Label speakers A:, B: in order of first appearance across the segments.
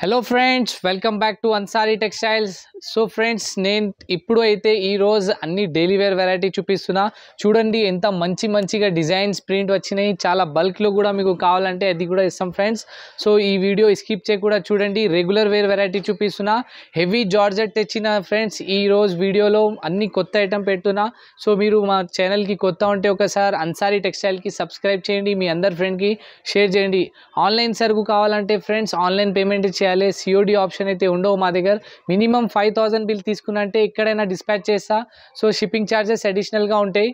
A: Hello friends welcome back to Ansari textiles so friends నేను ఇప్పుడు అయితే ఈరోజు అన్ని డైలీ వేర్ వెరైటీ చూపిస్తున్నా. చూడండి ఎంత మంచి మంచిగా డిజైన్స్ ప్రింట్ వచ్చినాయి. చాలా బల్క్లో కూడా మీకు కావాలంటే అది కూడా ఇస్తాం ఫ్రెండ్స్ సో ఈ వీడియో స్కిప్ చేయకుండా చూడండి. రెగ్యులర్ వేర్ వెరైటీ చూపిస్తున్నా. హెవీ జార్జెట్ తెచ్చిన ఫ్రెండ్స్ ఈ రోజు వీడియోలో అన్ని కొత్త ఐటమ్ పెడుతున్నా. సో మీరు మా ఛానల్కి కొత్త ఉంటే ఒకసారి అన్సారీ టెక్స్టైల్కి సబ్స్క్రైబ్ చేయండి. మీ అందరి ఫ్రెండ్కి షేర్ చేయండి. ఆన్లైన్ సరుకు కావాలంటే ఫ్రెండ్స్ ఆన్లైన్ పేమెంట్ చేయాలి. సిఓడి ఆప్షన్ అయితే ఉండవు మా దగ్గర. మినిమం ఫైవ్ థౌసండ్ బిల్ తీసుకున్నంటే ఎక్కడైనా డిస్పాచ్ చేస్తా. సో షిప్పింగ్ ఛార్జెస్ అడిషనల్గా ఉంటాయి.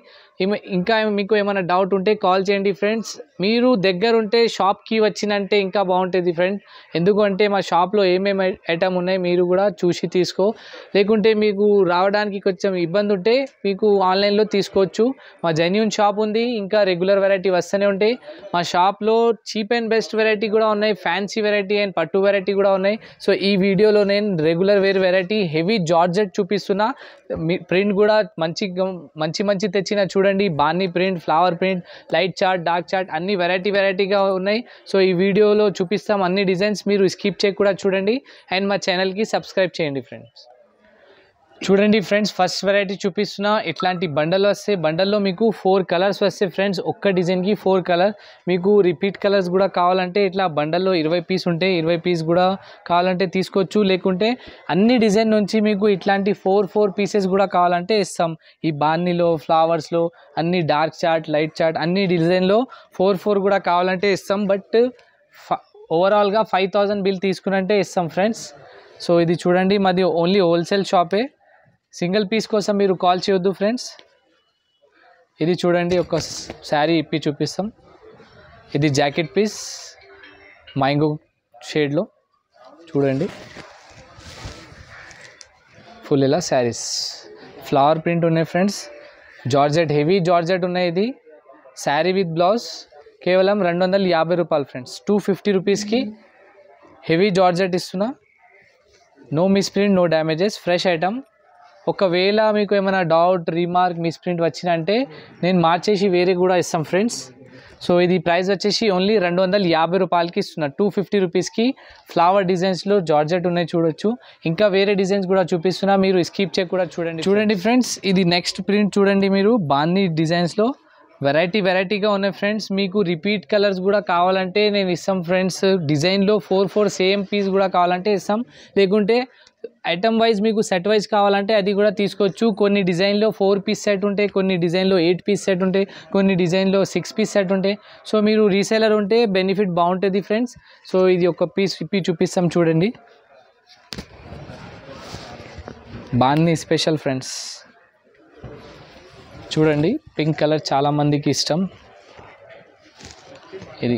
A: ఇంకా మీకు ఏమైనా డౌట్ ఉంటే కాల్ చేయండి ఫ్రెండ్స్ మీరు దగ్గర ఉంటే షాప్కి వచ్చినంటే ఇంకా బాగుంటుంది ఫ్రెండ్ ఎందుకంటే మా షాప్లో ఏమేమి ఐటమ్ ఉన్నాయి మీరు కూడా చూసి తీసుకో. లేకుంటే మీకు రావడానికి కొంచెం ఇబ్బంది ఉంటే మీకు ఆన్లైన్లో తీసుకోవచ్చు. మా జెన్యున్ షాప్ ఉంది. ఇంకా రెగ్యులర్ వెరైటీ వస్తూనే ఉంటాయి. మా షాప్లో చీప్ అండ్ బెస్ట్ వెరైటీ కూడా ఉన్నాయి. ఫ్యాన్సీ వెరైటీ అండ్ పట్టు వెరైటీ కూడా ఉన్నాయి. సో ఈ వీడియోలో నేను regular wear variety heavy georgette చూపిస్తున్నా. మీ ప్రింట్ కూడా మంచి మంచి మంచి తెచ్చిన చూడండి. బాన్నీ print flower print light chart dark chart అన్ని వెరైటీ వెరైటీగా ఉన్నాయి. సో ఈ వీడియోలో చూపిస్తాం అన్ని డిజైన్స్ మీరు స్కిప్ చేయకుండా చూడండి. అండ్ మా ఛానల్కి సబ్స్క్రైబ్ చేయండి ఫ్రెండ్స్ చూడండి ఫ్రెండ్స్ ఫస్ట్ వెరైటీ చూపిస్తున్నా. ఇట్లాంటి బండల్ వస్తే బండల్లో మీకు ఫోర్ కలర్స్ వస్తే ఫ్రెండ్స్ ఒక్క డిజైన్కి ఫోర్ కలర్ మీకు రిపీట్ కలర్స్ కూడా కావాలంటే ఇట్లా బండల్లో ఇరవై పీస్ ఉంటే ఇరవై పీస్ కూడా కావాలంటే తీసుకోవచ్చు. లేకుంటే అన్ని డిజైన్ నుంచి మీకు ఇట్లాంటి ఫోర్ ఫోర్ పీసెస్ కూడా కావాలంటే ఇస్తాం. ఈ బాన్నీలో ఫ్లవర్స్లో అన్ని డార్క్ చాట్ లైట్ చాట్ అన్ని డిజైన్లో ఫోర్ ఫోర్ కూడా కావాలంటే ఇస్తాం. బట్ ఓవరాల్గా ఫైవ్ థౌజండ్ బిల్ తీసుకున్నంటే ఇస్తాం ఫ్రెండ్స్. సో ఇది చూడండి మాది ఓన్లీ హోల్సేల్ షాపే సింగిల్ పీస్ కోసం మీరు కాల్ చేయొద్దు ఫ్రెండ్స్. ఇది చూడండి ఒక శారీ ఇప్పి చూపిస్తాం. ఇది జాకెట్ పీస్ మ్యాంగో షేడ్లో. చూడండి. ఫుల్ ఇలా శారీస్. ఫ్లవర్ ప్రింట్ ఉన్నాయి ఫ్రెండ్స్. జార్జెట్ హెవీ జార్జెట్ ఉన్నాయి ఇది. శారీ విత్ బ్లౌజ్ కేవలం రెండు వందల యాభై రూపాయలు ఫ్రెండ్స్. టూ ఫిఫ్టీ రూపీస్కి హెవీ జార్జెట్ ఇస్తున్నా. No misprint no damages fresh item ఒకవేళ మీకు ఏమైనా డౌట్ రీమార్క్ మిస్ప్రింట్ వచ్చినంటే నేను మార్చేసి వేరే కూడా ఇస్తాం ఫ్రెండ్స్ సో ఇది ప్రైస్ వచ్చేసి ఓన్లీ రెండు వందల యాభై రూపాయలకి ఇస్తున్నా. టూ ఫిఫ్టీ రూపీస్కి ఫ్లవర్ డిజైన్స్లో జార్జెట్ ఉన్నాయి చూడొచ్చు. ఇంకా వేరే డిజైన్స్ కూడా చూపిస్తున్నా. మీరు స్కిప్ చెక్ కూడా చూడండి. చూడండి ఫ్రెండ్స్ ఇది నెక్స్ట్ ప్రింట్ చూడండి మీరు. బాన్నీ డిజైన్స్లో వెరైటీ వెరైటీగా ఉన్నాయి ఫ్రెండ్స్ మీకు రిపీట్ కలర్స్ కూడా కావాలంటే నేను ఇస్తాం ఫ్రెండ్స్ డిజైన్లో ఫోర్ ఫోర్ సేమ్ పీస్ కూడా కావాలంటే ఇస్తాం. లేకుంటే ఐటమ్ వైజ్ మీకు సెట్ వైజ్ కావాలంటే అది కూడా తీసుకోవచ్చు. కొన్ని డిజైన్లో ఫోర్ పీస్ సెట్ ఉంటాయి కొన్ని డిజైన్లో ఎయిట్ పీస్ సెట్ ఉంటాయి కొన్ని డిజైన్లో సిక్స్ పీస్ సెట్ ఉంటాయి. సో మీరు రీసేలర్ ఉంటే బెనిఫిట్ బాగుంటుంది ఫ్రెండ్స్ సో ఇది ఒక పీస్ ఇప్పి చూపిస్తాం చూడండి. బాన్ని స్పెషల్ ఫ్రెండ్స్ చూడండి పింక్ కలర్ చాలామందికి ఇష్టం. ఇది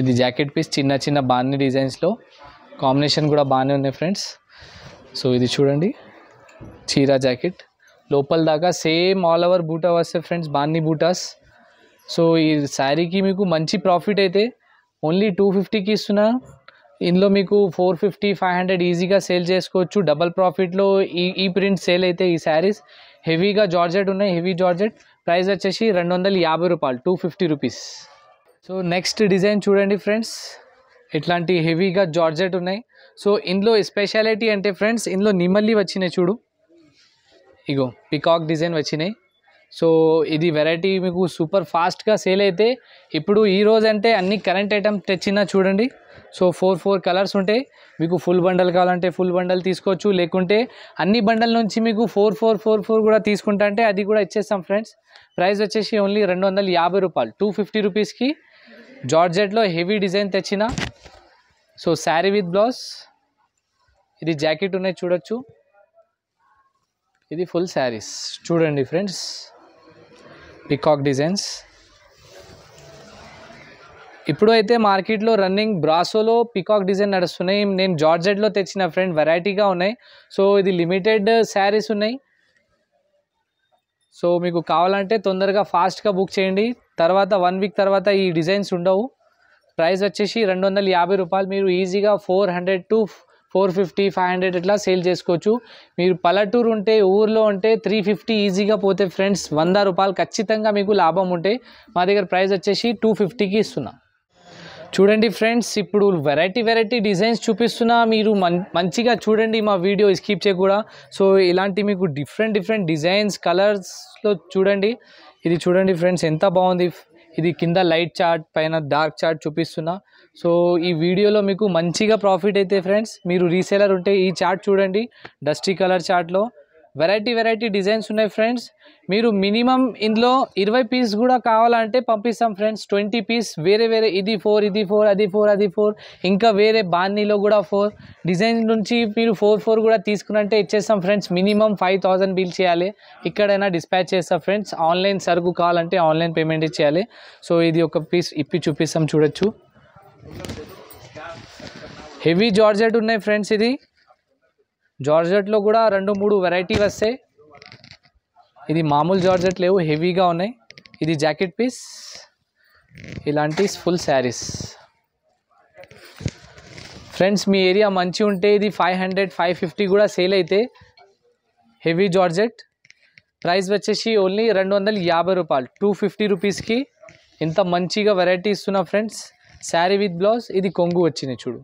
A: ఇది జాకెట్ పీస్ చిన్న చిన్న బాన్ని డిజైన్స్లో కాంబినేషన్ కూడా బాగానే ఉన్నాయి ఫ్రెండ్స్. సో ఇది చూడండి చీరా జాకెట్. లోపల దాకా సేమ్ ఆల్ ఓవర్ బూటా వస్తాయి ఫ్రెండ్స్ బాన్ని బూటాస్. సో ఈ శారీకి మీకు మంచి ప్రాఫిట్ అయితే ఓన్లీ టూ ఫిఫ్టీకి ఇస్తున్నా. ఇందులో మీకు ఫోర్ ఫిఫ్టీ ఫైవ్ హండ్రెడ్ ఈజీగా సేల్ చేసుకోవచ్చు. డబల్ ప్రాఫిట్లో ఈ ఈ ప్రింట్ సేల్ అయితే ఈ శారీస్. హెవీగా జార్జెట్ ఉన్నాయి హెవీ జార్జెట్. ప్రైస్ వచ్చేసి రెండు వందల యాభై రూపాయలు two fifty rupees so next design చూడండి ఫ్రెండ్స్ ఇట్లాంటి హెవీగా జార్జెట్ ఉన్నాయి. సో ఇందులో స్పెషాలిటీ అంటే ఫ్రెండ్స్ ఇందులో నిమ్మల్లి వచ్చినాయి చూడు. ఇగో పికాక్ డిజైన్ వచ్చినాయి. సో ఇది వెరైటీ మీకు సూపర్ ఫాస్ట్గా సేల్ అయితే ఇప్పుడు ఈ రోజు అంటే అన్ని కరెంట్ ఐటమ్ తెచ్చినా చూడండి. సో ఫోర్ ఫోర్ కలర్స్ ఉంటాయి. మీకు ఫుల్ బండల్ కావాలంటే ఫుల్ బండల్ తీసుకోవచ్చు. లేకుంటే అన్ని బండల్ నుంచి మీకు ఫోర్ ఫోర్ ఫోర్ ఫోర్ కూడా తీసుకుంటా అంటే అది కూడా ఇచ్చేస్తాం ఫ్రెండ్స్ ప్రైస్ వచ్చేసి ఓన్లీ రెండు వందల యాభై రూపాయలు. టూ ఫిఫ్టీ రూపీస్కి జార్జెట్లో హెవీ డిజైన్ తెచ్చిన. సో శారీ విత్ బ్లౌజ్ ఇది జాకెట్ ఉన్నాయి చూడొచ్చు. ఇది ఫుల్ శారీస్ చూడండి ఫ్రెండ్స్ పికాక్ డిజైన్స్. ఇప్పుడు అయితే మార్కెట్లో రన్నింగ్ బ్రాసోలో పికాక్ డిజైన్ నడుస్తున్నాయి. నేను జార్జెట్లో తెచ్చిన ఫ్రెండ్ వెరైటీగా ఉన్నాయి. సో ఇది లిమిటెడ్ శారీస్ ఉన్నాయి. సో మీకు కావాలంటే తొందరగా ఫాస్ట్గా బుక్ చేయండి. తర్వాత వన్ వీక్ తర్వాత ఈ డిజైన్స్ ఉండవు. ప్రైస్ వచ్చేసి రెండు వందల యాభై రూపాయలు. మీరు ఈజీగా four hundred to four fifty five hundred ఇట్లా సేల్ చేసుకోవచ్చు. మీరు పల్లెటూరు ఉంటే ఊర్లో ఉంటే త్రీ ఫిఫ్టీ ఈజీగా పోతే ఫ్రెండ్స్ వంద రూపాయలు ఖచ్చితంగా మీకు లాభం ఉంటే మా దగ్గర ప్రైస్ వచ్చేసి టూ ఫిఫ్టీకి ఇస్తున్నాం. చూడండి ఫ్రెండ్స్ ఇప్పుడు వెరైటీ వెరైటీ డిజైన్స్ చూపిస్తున్నా. మీరు మం మంచిగా చూడండి మా వీడియో స్కిప్ చేయకూడా సో ఇలాంటి మీకు డిఫరెంట్ డిఫరెంట్ డిజైన్స్ కలర్స్లో చూడండి. ఇది చూడండి ఫ్రెండ్స్ ఎంత బాగుంది. ఇది కింద లైట్ చార్ట్ పైన డార్క్ చార్ట్ చూపిస్తున్నా. సో ఈ వీడియోలో మీకు మంచిగా ప్రాఫిట్ అయితే ఫ్రెండ్స్ మీరు రీసేలర్ ఉంటే ఈ చార్ట్ చూడండి డస్టీ కలర్ చార్ట్లో. వెరైటీ వెరైటీ డిజైన్స్ ఉన్నాయి ఫ్రెండ్స్ మీరు మినిమం ఇందులో ఇరవై పీస్ కూడా కావాలంటే పంపిస్తాం ఫ్రెండ్స్ ట్వంటీ పీస్ వేరే వేరే ఇది ఫోర్ ఇది ఫోర్ అది ఫోర్ అది ఫోర్ ఇంకా వేరే బాన్నీలో కూడా ఫోర్ డిజైన్ నుంచి మీరు ఫోర్ ఫోర్ కూడా తీసుకున్నంటే ఇచ్చేస్తాం friends minimum five thousand bill చేయాలి. ఇక్కడైనా డిస్పాచ్ చేస్తాం ఫ్రెండ్స్ ఆన్లైన్ సరుకు కావాలంటే ఆన్లైన్ పేమెంట్ చేయాలి సో ఇది ఒక పీస్ ఇప్పి చూపిస్తాం చూడొచ్చు. హెవీ జార్జెట్ ఉన్నాయి ఫ్రెండ్స్ ఇది. జార్జెట్లో కూడా రెండు మూడు వెరైటీ వస్తాయి. ఇది మామూలు జార్జెట్ లేవు హెవీగా ఉన్నాయి. ఇది జాకెట్ పీస్. ఇలాంటి ఫుల్ శారీస్. ఫ్రెండ్స్ మీ ఏరియా మంచి ఉంటే ఇది ఫైవ్ హండ్రెడ్ ఫైవ్ ఫిఫ్టీ కూడా సేల్ అయితే హెవీ జార్జెట్. ప్రైస్ వచ్చేసి ఓన్లీ రెండు వందల యాభై రూపాయలు. టూ ఫిఫ్టీ రూపీస్కి ఇంత మంచిగా వెరైటీ ఇస్తున్నా ఫ్రెండ్స్ శారీ విత్ బ్లౌజ్ ఇది కొంగు వచ్చింది చూడు.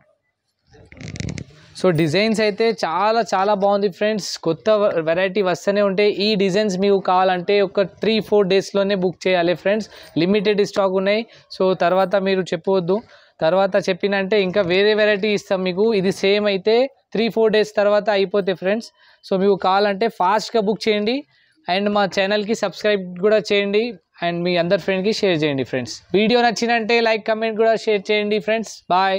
A: సో డిజైన్స్ అయితే చాలా చాలా బాగుంది ఫ్రెండ్స్. కొత్త వెరైటీ వస్తూనే ఉంటాయి. ఈ డిజైన్స్ మీకు కావాలంటే ఒక త్రీ ఫోర్ డేస్లోనే బుక్ చేయాలి ఫ్రెండ్స్. లిమిటెడ్ స్టాక్ ఉన్నాయి. సో తర్వాత మీరు చెప్పవద్దు. తర్వాత చెప్పినంటే ఇంకా వేరే వెరైటీ ఇస్తాం మీకు. ఇది సేమ్ అయితే త్రీ ఫోర్ డేస్ తర్వాత అయిపోతాయి ఫ్రెండ్స్. సో మీకు కావాలంటే ఫాస్ట్గా బుక్ చేయండి. అండ్ మా ఛానల్కి సబ్స్క్రైబ్ కూడా చేయండి. అండ్ మీ అందరి ఫ్రెండ్కి షేర్ చేయండి ఫ్రెండ్స్. వీడియో నచ్చినంటే లైక్ కమెంట్ కూడా షేర్ చేయండి ఫ్రెండ్స్. బాయ్